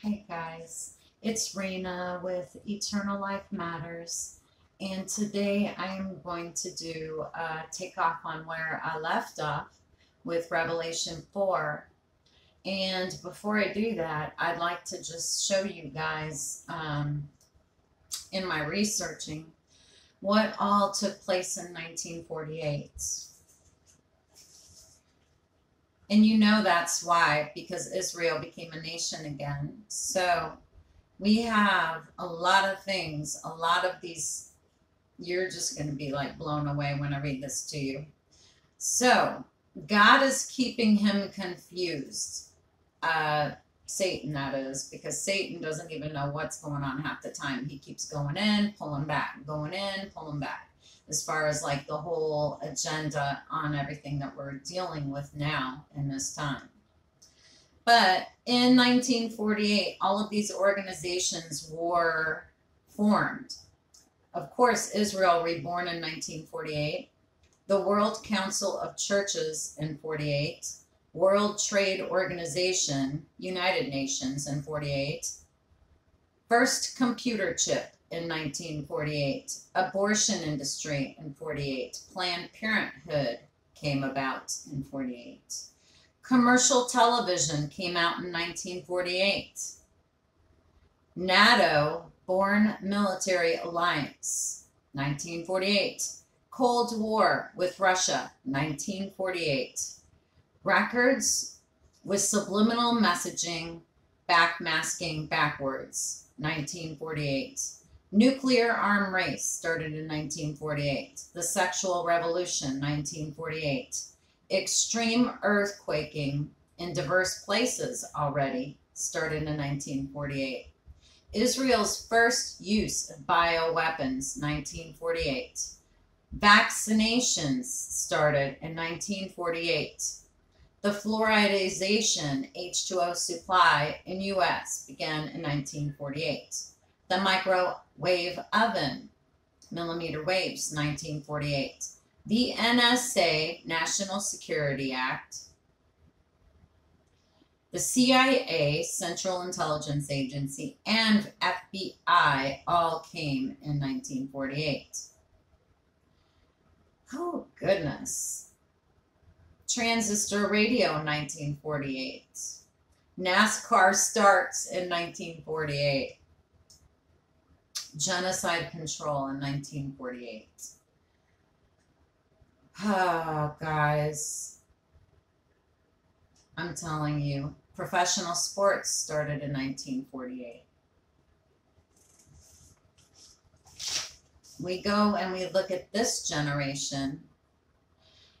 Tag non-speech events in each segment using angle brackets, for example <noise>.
Hey guys, it's Rena with Eternal Life Matters, and today I am going to do a takeoff on where I left off with Revelation 4. And before I do that, I'd like to just show you guys um, in my researching what all took place in 1948. And you know that's why, because Israel became a nation again. So we have a lot of things, a lot of these, you're just going to be like blown away when I read this to you. So God is keeping him confused. Uh, Satan, that is, because Satan doesn't even know what's going on half the time. He keeps going in, pulling back, going in, pulling back as far as like the whole agenda on everything that we're dealing with now in this time. But in 1948, all of these organizations were formed. Of course, Israel reborn in 1948, the World Council of Churches in 48, World Trade Organization, United Nations in 48, first computer chip in 1948, abortion industry in 48, Planned Parenthood came about in 48. Commercial television came out in 1948. NATO, Born Military Alliance, 1948. Cold War with Russia, 1948. Records with subliminal messaging, backmasking backwards, 1948. Nuclear arm race started in 1948. The sexual revolution, 1948. Extreme earthquaking in diverse places already started in 1948. Israel's first use of bioweapons, 1948. Vaccinations started in 1948. The fluoridization H2O supply in U.S. began in 1948 the microwave oven, millimeter waves, 1948. The NSA, National Security Act. The CIA, Central Intelligence Agency, and FBI all came in 1948. Oh, goodness. Transistor radio in 1948. NASCAR starts in 1948 genocide control in 1948. Oh, ah, guys. I'm telling you, professional sports started in 1948. We go and we look at this generation.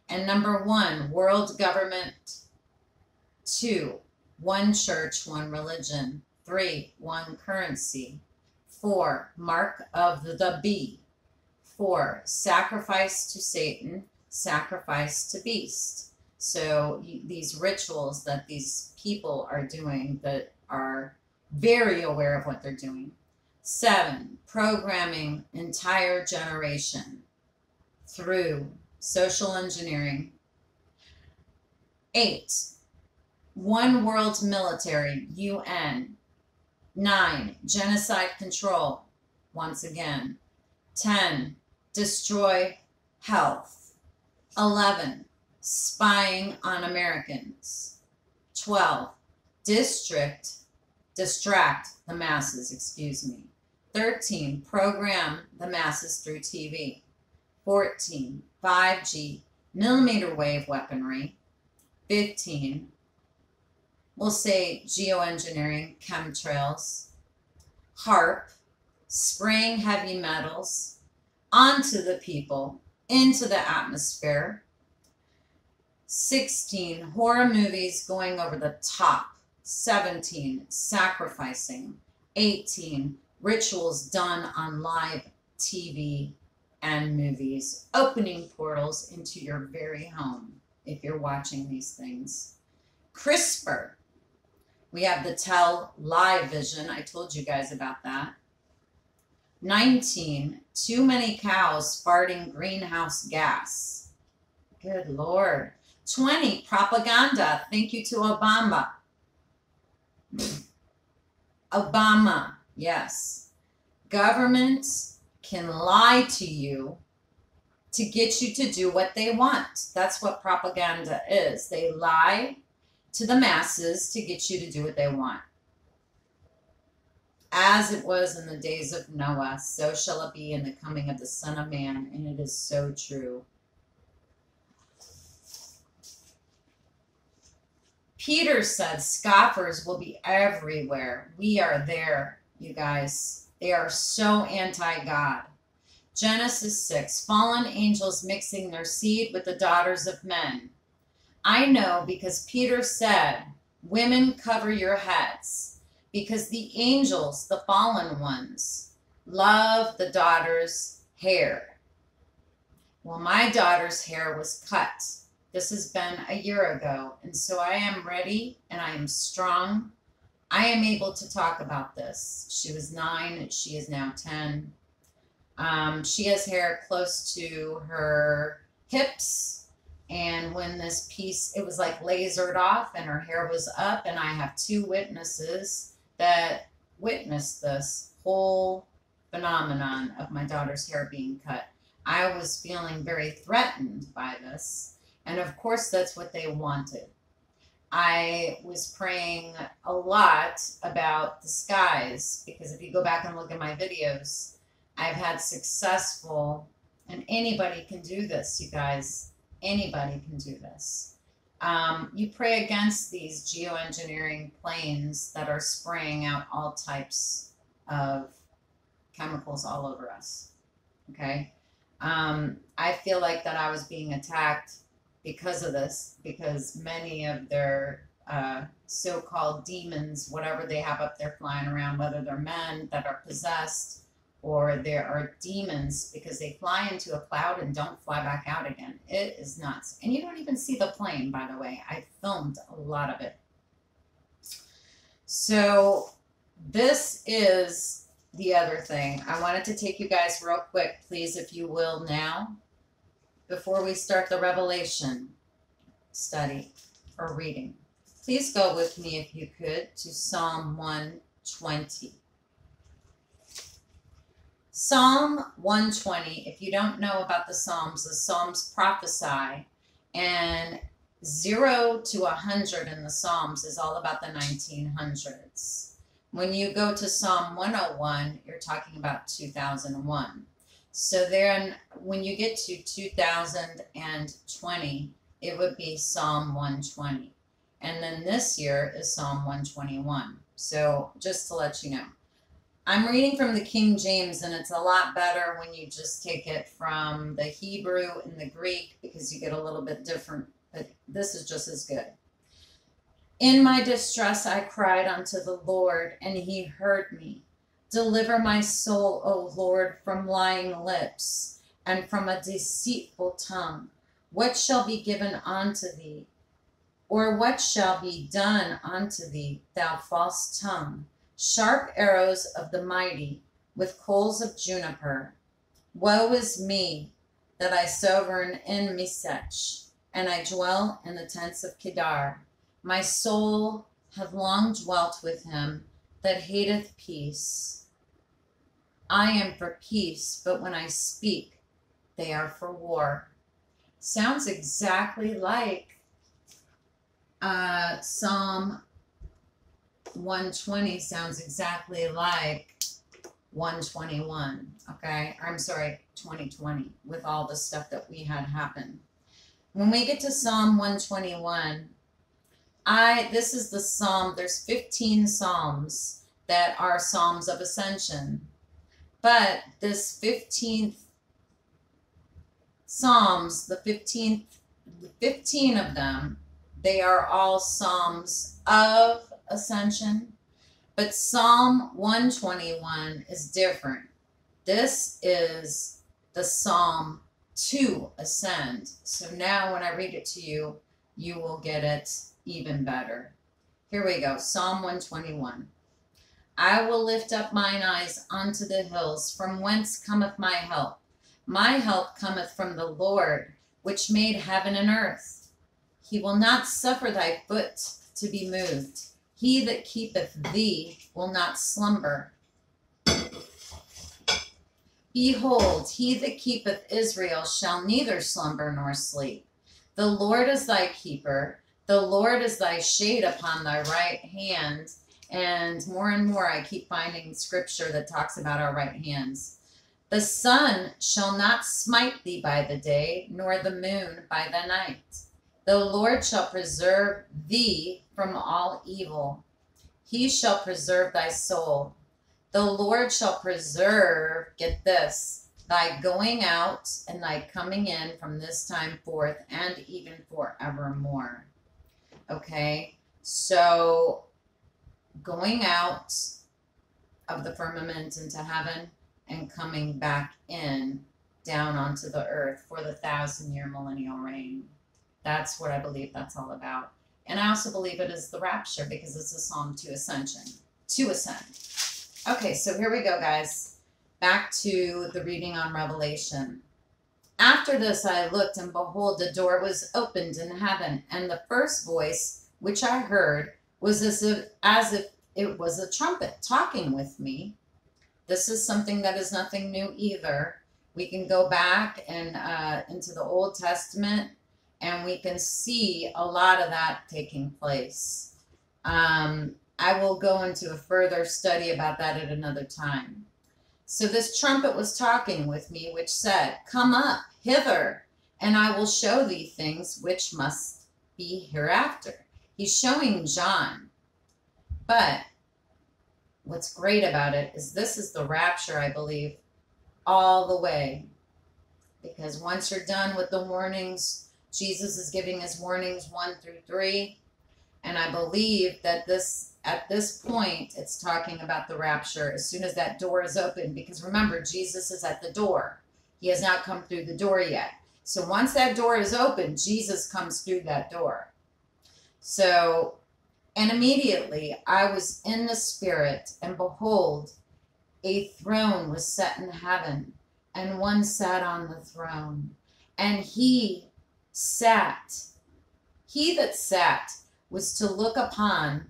And number one, world government. Two, one church, one religion. Three, one currency. Four, mark of the bee. Four, sacrifice to Satan, sacrifice to beast. So these rituals that these people are doing that are very aware of what they're doing. Seven, programming entire generation through social engineering. Eight, one world military, UN, Nine, genocide control, once again. 10, destroy health. 11, spying on Americans. 12, district, distract the masses, excuse me. 13, program the masses through TV. 14, 5G, millimeter wave weaponry. 15, we'll say geoengineering, chemtrails, HAARP, spraying heavy metals onto the people, into the atmosphere. 16, horror movies going over the top. 17, sacrificing. 18, rituals done on live TV and movies, opening portals into your very home if you're watching these things. CRISPR, we have the Tell lie Vision. I told you guys about that. 19. Too many cows farting greenhouse gas. Good Lord. 20. Propaganda. Thank you to Obama. Obama, yes. Government can lie to you to get you to do what they want. That's what propaganda is. They lie to the masses to get you to do what they want. As it was in the days of Noah, so shall it be in the coming of the Son of Man, and it is so true. Peter said scoffers will be everywhere. We are there, you guys. They are so anti God. Genesis 6 Fallen angels mixing their seed with the daughters of men. I know because Peter said, Women cover your heads, because the angels, the fallen ones, love the daughter's hair. Well, my daughter's hair was cut this has been a year ago, and so I am ready and I am strong. I am able to talk about this. She was nine, she is now 10. Um, she has hair close to her hips, and when this piece, it was like lasered off and her hair was up, and I have two witnesses that witnessed this whole phenomenon of my daughter's hair being cut. I was feeling very threatened by this and of course, that's what they wanted. I was praying a lot about the skies because if you go back and look at my videos, I've had successful, and anybody can do this, you guys. Anybody can do this. Um, you pray against these geoengineering planes that are spraying out all types of chemicals all over us. Okay. Um, I feel like that I was being attacked because of this, because many of their uh, so-called demons, whatever they have up there flying around, whether they're men that are possessed or there are demons because they fly into a cloud and don't fly back out again. It is nuts. And you don't even see the plane, by the way. I filmed a lot of it. So this is the other thing. I wanted to take you guys real quick, please, if you will now before we start the Revelation study or reading. Please go with me, if you could, to Psalm 120. Psalm 120, if you don't know about the Psalms, the Psalms prophesy, and 0 to 100 in the Psalms is all about the 1900s. When you go to Psalm 101, you're talking about 2001. So then when you get to 2020, it would be Psalm 120. And then this year is Psalm 121. So just to let you know. I'm reading from the King James, and it's a lot better when you just take it from the Hebrew and the Greek because you get a little bit different, but this is just as good. In my distress, I cried unto the Lord, and he heard me. Deliver my soul, O Lord, from lying lips and from a deceitful tongue. What shall be given unto thee? Or what shall be done unto thee, thou false tongue? Sharp arrows of the mighty with coals of juniper. Woe is me that I sojourn in Mesech, and I dwell in the tents of Kedar. My soul hath long dwelt with him that hateth peace I am for peace, but when I speak, they are for war. Sounds exactly like uh, Psalm 120 sounds exactly like 121, okay? I'm sorry, 2020, with all the stuff that we had happen. When we get to Psalm 121, I this is the psalm, there's 15 psalms that are psalms of ascension. But this 15th Psalms, the 15th, 15 of them, they are all Psalms of ascension. But Psalm 121 is different. This is the Psalm to ascend. So now when I read it to you, you will get it even better. Here we go. Psalm 121. I will lift up mine eyes unto the hills, from whence cometh my help. My help cometh from the Lord, which made heaven and earth. He will not suffer thy foot to be moved. He that keepeth thee will not slumber. Behold, he that keepeth Israel shall neither slumber nor sleep. The Lord is thy keeper. The Lord is thy shade upon thy right hand. And more and more, I keep finding scripture that talks about our right hands. The sun shall not smite thee by the day, nor the moon by the night. The Lord shall preserve thee from all evil. He shall preserve thy soul. The Lord shall preserve, get this, thy going out and thy coming in from this time forth and even forevermore. Okay, so going out of the firmament into heaven and coming back in down onto the earth for the thousand year millennial reign. That's what I believe that's all about. And I also believe it is the rapture because it's a psalm to ascension, to ascend. Okay, so here we go, guys. Back to the reading on Revelation. After this I looked, and behold, the door was opened in heaven, and the first voice which I heard was as if, as if it was a trumpet talking with me. This is something that is nothing new either. We can go back and uh, into the Old Testament and we can see a lot of that taking place. Um, I will go into a further study about that at another time. So this trumpet was talking with me, which said, Come up hither, and I will show thee things which must be hereafter. He's showing John. But what's great about it is this is the rapture, I believe, all the way. Because once you're done with the warnings, Jesus is giving us warnings one through three. And I believe that this, at this point, it's talking about the rapture as soon as that door is open. Because remember, Jesus is at the door. He has not come through the door yet. So once that door is open, Jesus comes through that door. So, and immediately I was in the Spirit, and behold, a throne was set in heaven, and one sat on the throne. And he sat. He that sat was to look upon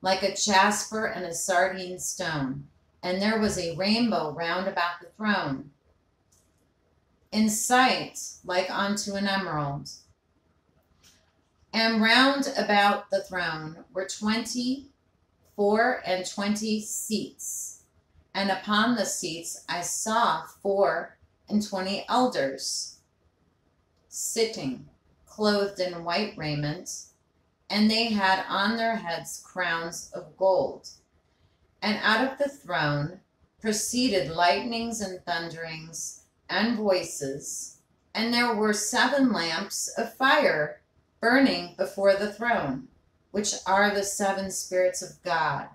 like a jasper and a sardine stone, and there was a rainbow round about the throne, in sight like unto an emerald. And round about the throne were twenty four and twenty seats, and upon the seats I saw four and twenty elders sitting, clothed in white raiment, and they had on their heads crowns of gold. And out of the throne proceeded lightnings and thunderings and voices, and there were seven lamps of fire burning before the throne, which are the seven spirits of God.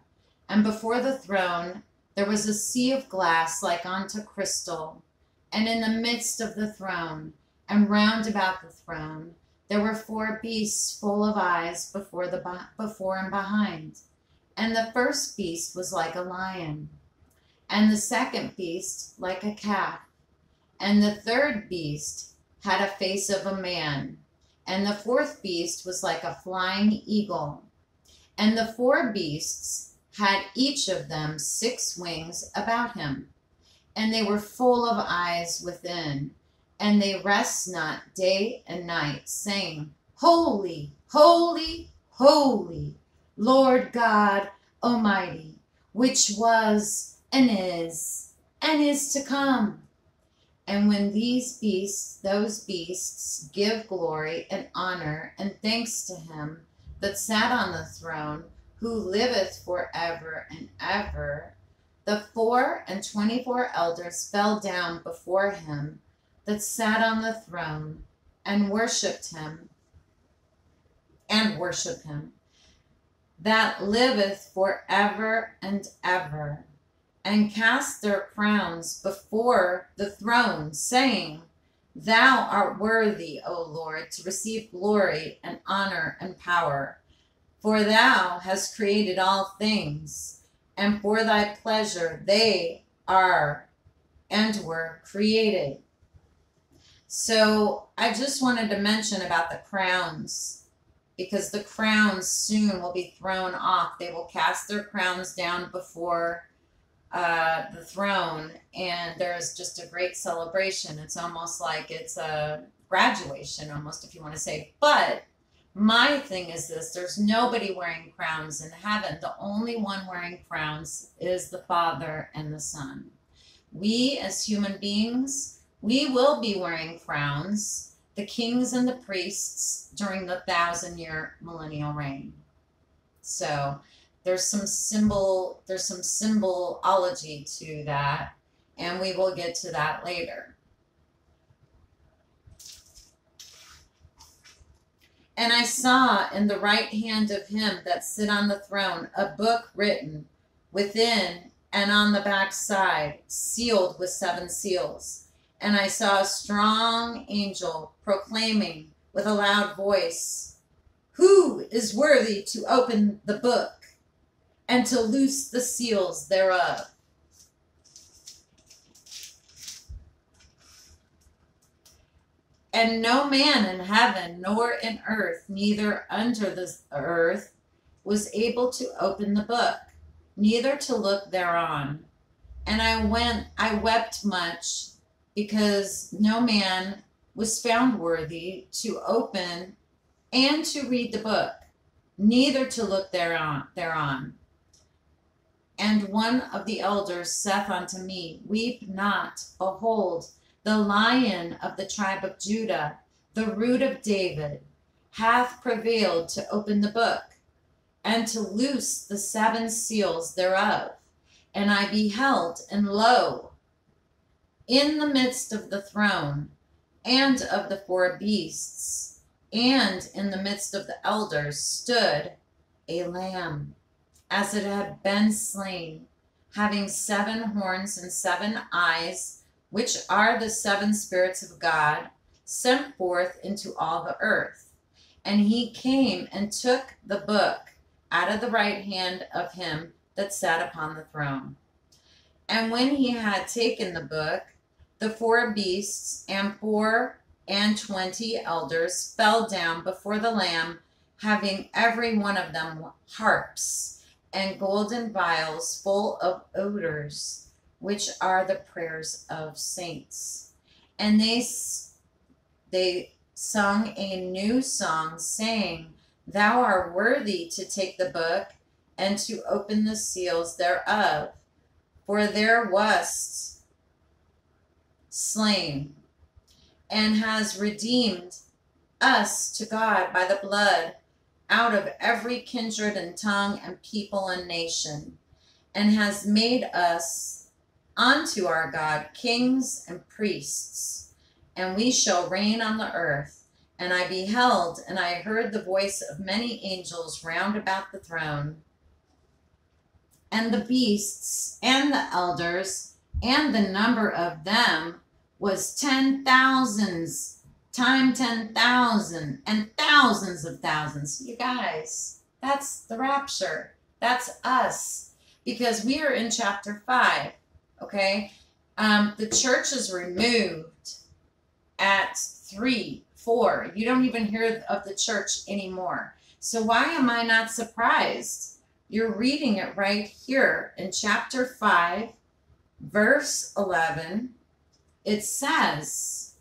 And before the throne there was a sea of glass like unto crystal, and in the midst of the throne and round about the throne there were four beasts full of eyes before the before and behind. And the first beast was like a lion, and the second beast like a calf, and the third beast had a face of a man, and the fourth beast was like a flying eagle. And the four beasts had each of them six wings about him, and they were full of eyes within and they rest not day and night, saying, Holy, holy, holy, Lord God Almighty, which was and is and is to come. And when these beasts, those beasts, give glory and honor and thanks to him that sat on the throne, who liveth forever and ever, the four and twenty-four elders fell down before him that sat on the throne and worshipped him and worship him that liveth forever and ever and cast their crowns before the throne saying thou art worthy o lord to receive glory and honor and power. For thou hast created all things and for thy pleasure they are and were created so I just wanted to mention about the crowns because the crowns soon will be thrown off. They will cast their crowns down before uh, the throne, and there's just a great celebration. It's almost like it's a graduation, almost, if you want to say. But my thing is this there's nobody wearing crowns in heaven. The only one wearing crowns is the Father and the Son. We, as human beings, we will be wearing crowns, the kings and the priests, during the thousand year millennial reign. So, there's some symbol there's some symbolology to that and we will get to that later and i saw in the right hand of him that sit on the throne a book written within and on the back side sealed with seven seals and i saw a strong angel proclaiming with a loud voice who is worthy to open the book and to loose the seals thereof. And no man in heaven nor in earth, neither under the earth, was able to open the book, neither to look thereon. And I went, I wept much, because no man was found worthy to open and to read the book, neither to look thereon. thereon. And one of the elders saith unto me, Weep not, behold, the lion of the tribe of Judah, the root of David, hath prevailed to open the book, and to loose the seven seals thereof. And I beheld, and lo, in the midst of the throne, and of the four beasts, and in the midst of the elders, stood a lamb as it had been slain, having seven horns and seven eyes, which are the seven spirits of God, sent forth into all the earth. And he came and took the book out of the right hand of him that sat upon the throne. And when he had taken the book, the four beasts and four and twenty elders fell down before the Lamb, having every one of them harps and golden vials full of odors, which are the prayers of saints. And they they sung a new song, saying, Thou art worthy to take the book and to open the seals thereof, for there wast slain and has redeemed us to God by the blood out of every kindred and tongue and people and nation, and has made us unto our God kings and priests, and we shall reign on the earth. And I beheld, and I heard the voice of many angels round about the throne, and the beasts, and the elders, and the number of them was ten thousands time ten thousand and thousands of thousands. You guys, that's the rapture. That's us. Because we are in chapter 5, okay? Um, the church is removed at 3, 4. You don't even hear of the church anymore. So why am I not surprised? You're reading it right here in chapter 5, verse 11. It says,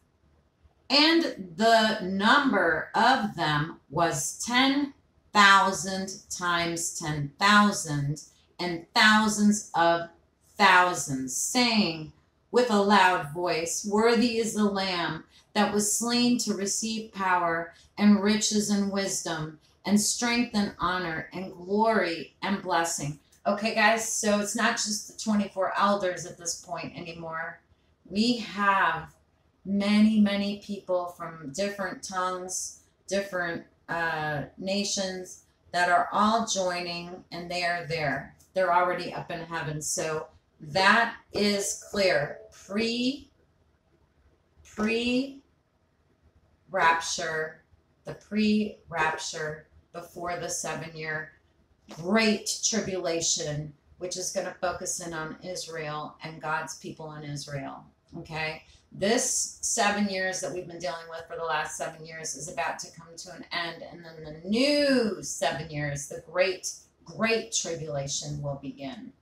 and the number of them was 10,000 times 10,000 and thousands of thousands, saying with a loud voice, Worthy is the Lamb that was slain to receive power and riches and wisdom and strength and honor and glory and blessing. Okay, guys, so it's not just the 24 elders at this point anymore. We have many, many people from different tongues, different uh, nations that are all joining and they are there. They're already up in heaven. So that is clear. Pre, pre rapture, the pre rapture before the seven year great tribulation, which is going to focus in on Israel and God's people in Israel. Okay. This seven years that we've been dealing with for the last seven years is about to come to an end. And then the new seven years, the great, great tribulation will begin.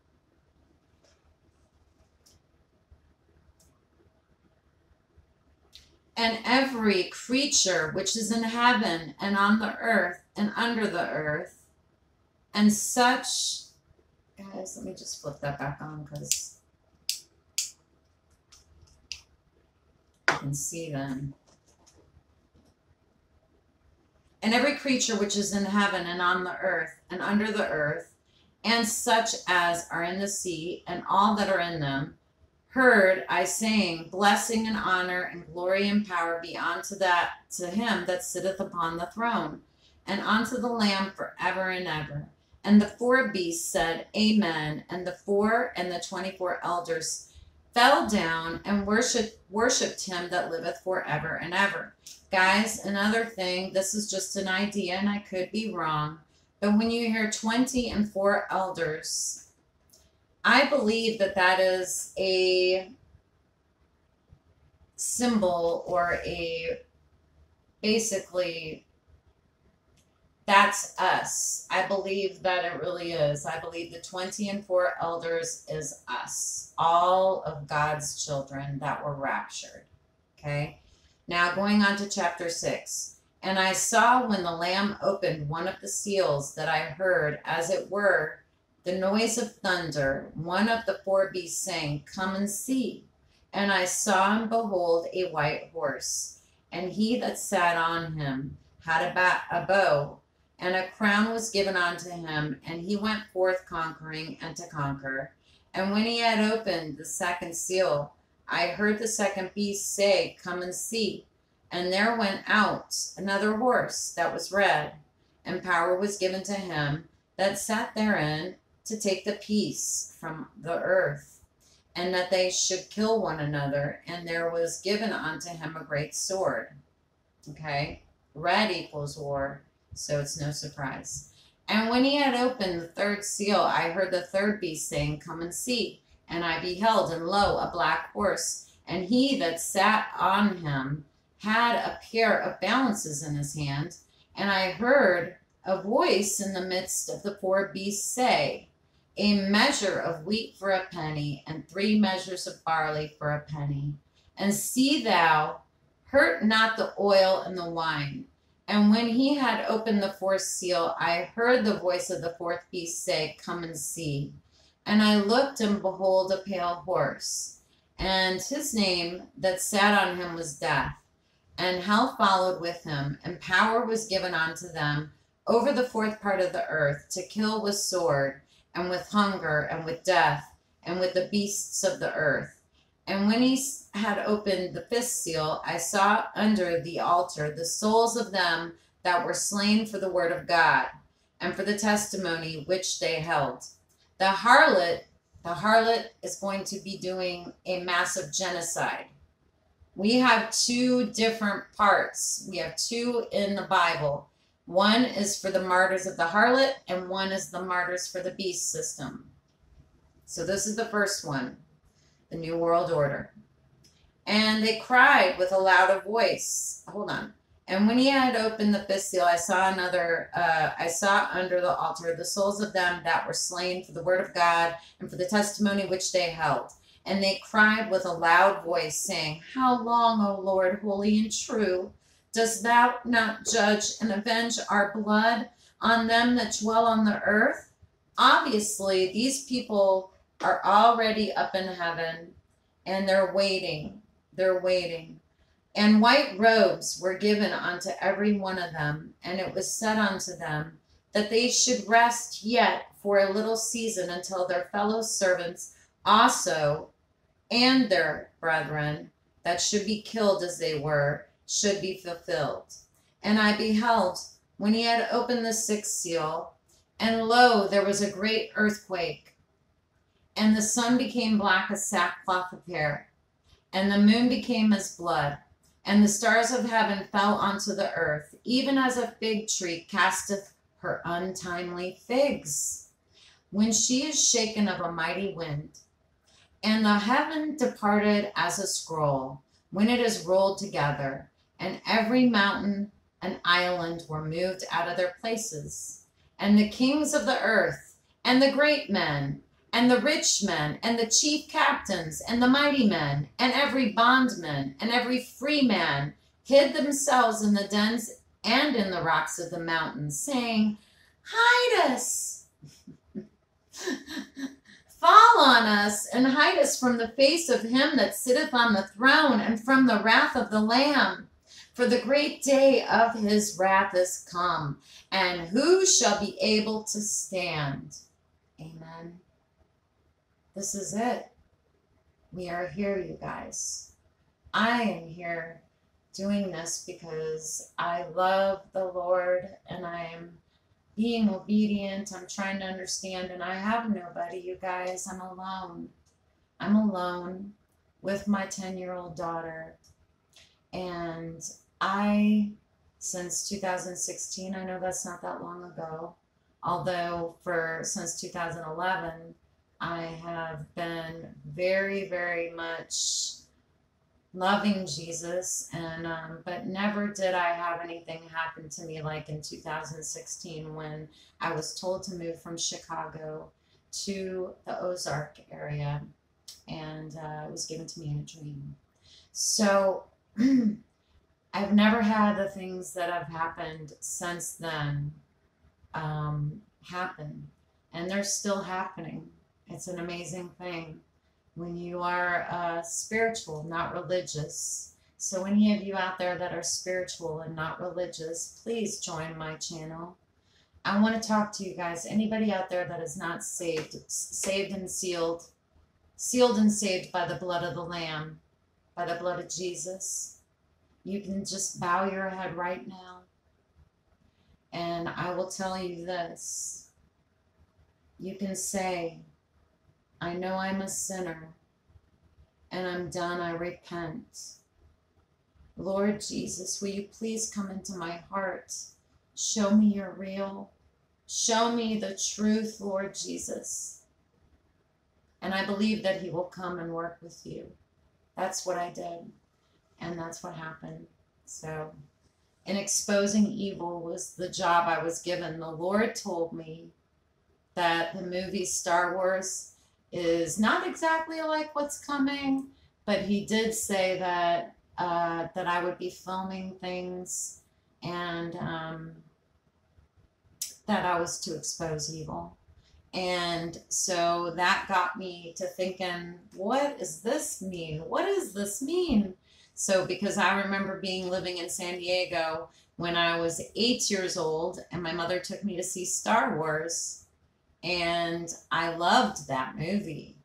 and every creature which is in heaven and on the earth and under the earth, and such. Guys, let me just flip that back on because you can see them. And every creature which is in heaven and on the earth and under the earth, and such as are in the sea, and all that are in them, heard I saying, Blessing and honor and glory and power be unto that to him that sitteth upon the throne, and unto the Lamb forever and ever. And the four beasts said, Amen. And the four and the twenty four elders fell down and worshiped worshipped him that liveth forever and ever. Guys, another thing, this is just an idea and I could be wrong, but when you hear 20 and four elders, I believe that that is a symbol or a basically that's us. I believe that it really is. I believe the 20 and 4 elders is us, all of God's children that were raptured. Okay? Now, going on to chapter 6. And I saw when the Lamb opened one of the seals that I heard, as it were, the noise of thunder, one of the four beasts saying, Come and see. And I saw and behold a white horse, and he that sat on him had a, a bow, and a crown was given unto him, and he went forth conquering and to conquer. And when he had opened the second seal, I heard the second beast say, Come and see. And there went out another horse that was red, and power was given to him that sat therein to take the peace from the earth, and that they should kill one another, and there was given unto him a great sword. Okay? Red equals war, so it's no surprise. And when he had opened the third seal, I heard the third beast saying, Come and see. And I beheld, and lo, a black horse, and he that sat on him had a pair of balances in his hand. And I heard a voice in the midst of the four beasts say, a measure of wheat for a penny, and three measures of barley for a penny. And see thou, hurt not the oil and the wine. And when he had opened the fourth seal, I heard the voice of the fourth beast say, Come and see. And I looked, and behold, a pale horse. And his name that sat on him was Death. And hell followed with him, and power was given unto them over the fourth part of the earth to kill with sword and with hunger, and with death, and with the beasts of the earth. And when he had opened the fifth seal, I saw under the altar the souls of them that were slain for the word of God, and for the testimony which they held. The harlot, the harlot is going to be doing a massive genocide. We have two different parts. We have two in the Bible. One is for the martyrs of the harlot, and one is the martyrs for the beast system. So this is the first one, the New World Order. And they cried with a louder voice. Hold on. And when he had opened the fifth seal, I saw another, uh, I saw under the altar the souls of them that were slain for the word of God and for the testimony which they held. And they cried with a loud voice, saying, How long, O Lord, holy and true, Dost thou not judge and avenge our blood on them that dwell on the earth? Obviously, these people are already up in heaven and they're waiting. They're waiting. And white robes were given unto every one of them, and it was said unto them that they should rest yet for a little season until their fellow servants also and their brethren that should be killed as they were should be fulfilled. And I beheld when he had opened the sixth seal, and lo, there was a great earthquake, and the sun became black as sackcloth of hair, and the moon became as blood, and the stars of heaven fell onto the earth, even as a fig tree casteth her untimely figs, when she is shaken of a mighty wind. And the heaven departed as a scroll when it is rolled together, and every mountain and island were moved out of their places. And the kings of the earth, and the great men, and the rich men, and the chief captains, and the mighty men, and every bondman, and every free man, hid themselves in the dens and in the rocks of the mountains, saying, Hide us! <laughs> Fall on us and hide us from the face of him that sitteth on the throne and from the wrath of the Lamb. For the great day of his wrath is come, and who shall be able to stand? Amen. This is it. We are here, you guys. I am here doing this because I love the Lord and I am being obedient. I'm trying to understand, and I have nobody, you guys. I'm alone. I'm alone with my 10 year old daughter. And I, since 2016, I know that's not that long ago, although for since 2011, I have been very, very much loving Jesus, and um, but never did I have anything happen to me like in 2016 when I was told to move from Chicago to the Ozark area, and uh, it was given to me in a dream. So <clears throat> I've never had the things that have happened since then um, happen, and they're still happening. It's an amazing thing when you are uh, spiritual, not religious. So, any of you out there that are spiritual and not religious, please join my channel. I want to talk to you guys. Anybody out there that is not saved, saved and sealed, sealed and saved by the blood of the Lamb, by the blood of Jesus, you can just bow your head right now. And I will tell you this. You can say, I know I'm a sinner and I'm done. I repent. Lord Jesus, will you please come into my heart? Show me you're real. Show me the truth, Lord Jesus. And I believe that He will come and work with you. That's what I did. And that's what happened. So, in exposing evil was the job I was given. The Lord told me that the movie Star Wars is not exactly like what's coming, but he did say that uh, that I would be filming things and um, that I was to expose evil. And so that got me to thinking, what does this mean? What does this mean? So, because I remember being living in San Diego when I was eight years old, and my mother took me to see Star Wars and I loved that movie.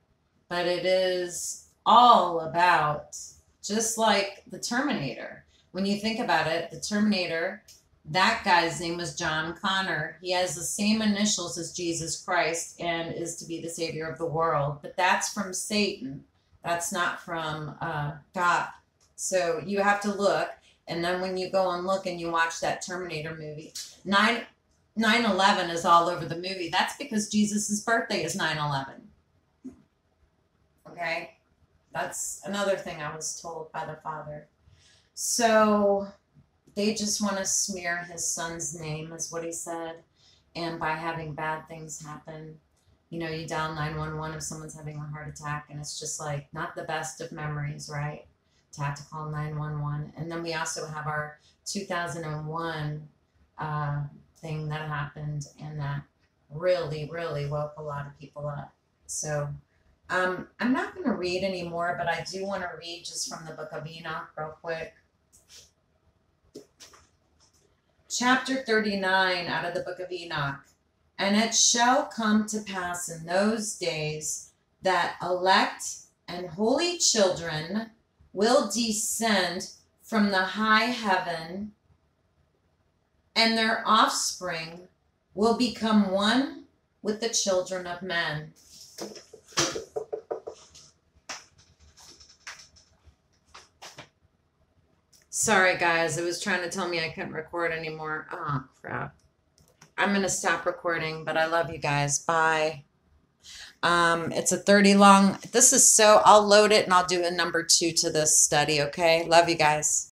But it is all about just like the Terminator. When you think about it, the Terminator, that guy's name was John Connor. He has the same initials as Jesus Christ and is to be the savior of the world. But that's from Satan. That's not from uh, God. So you have to look. And then when you go and look and you watch that Terminator movie, nine 9 11 is all over the movie. That's because Jesus' birthday is 9 11. Okay? That's another thing I was told by the father. So they just want to smear his son's name, is what he said. And by having bad things happen, you know, you dial 911 if someone's having a heart attack, and it's just like not the best of memories, right? To have to call 911. And then we also have our 2001 uh, thing that happened and that really, really woke a lot of people up. So um, I'm not going to read anymore, but I do want to read just from the book of Enoch real quick. Chapter 39 out of the book of Enoch. And it shall come to pass in those days that elect and holy children will descend from the high heaven and their offspring will become one with the children of men. Sorry, guys. It was trying to tell me I couldn't record anymore. Oh, crap. I'm going to stop recording, but I love you guys. Bye. Um, it's a 30 long. This is so, I'll load it and I'll do a number two to this study, okay? Love you guys.